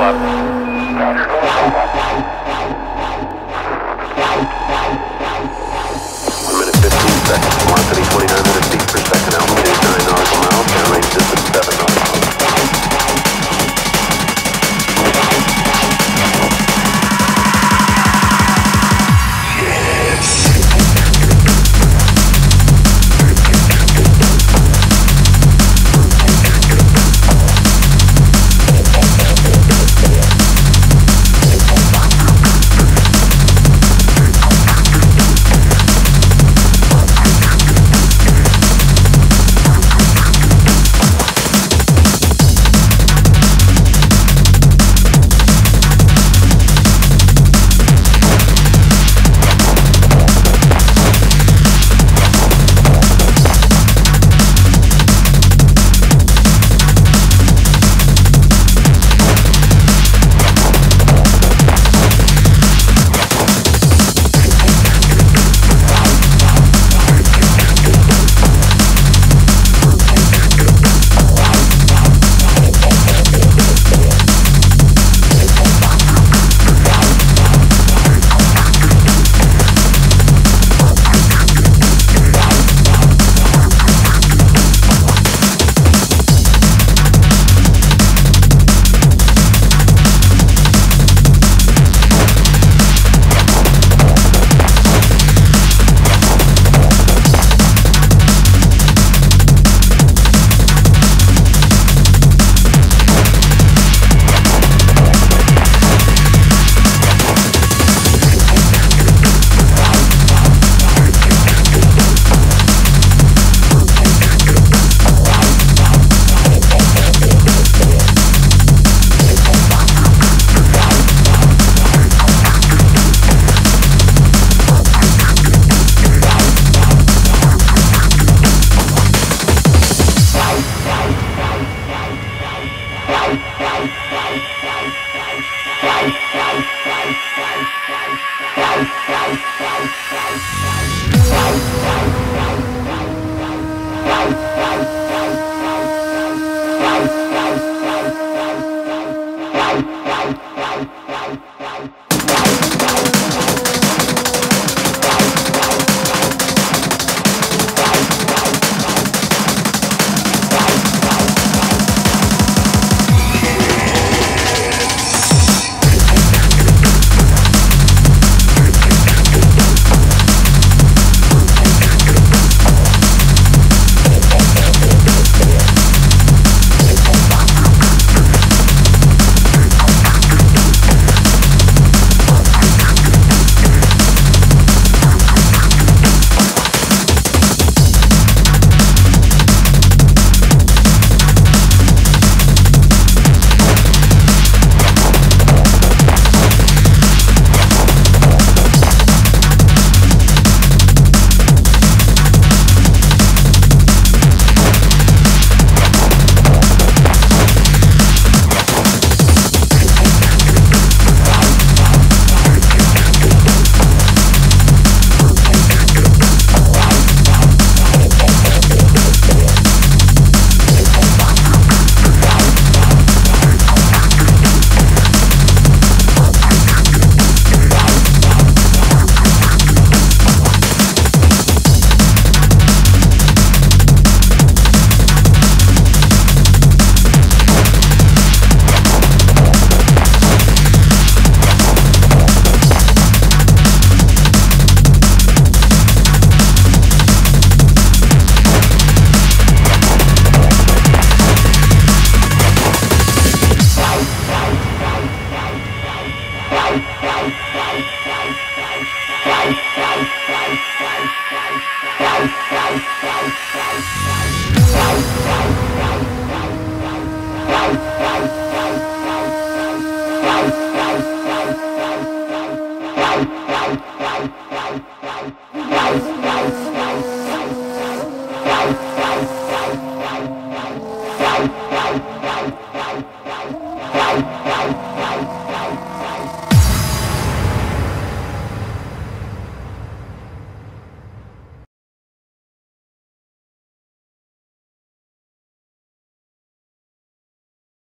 up. Yes.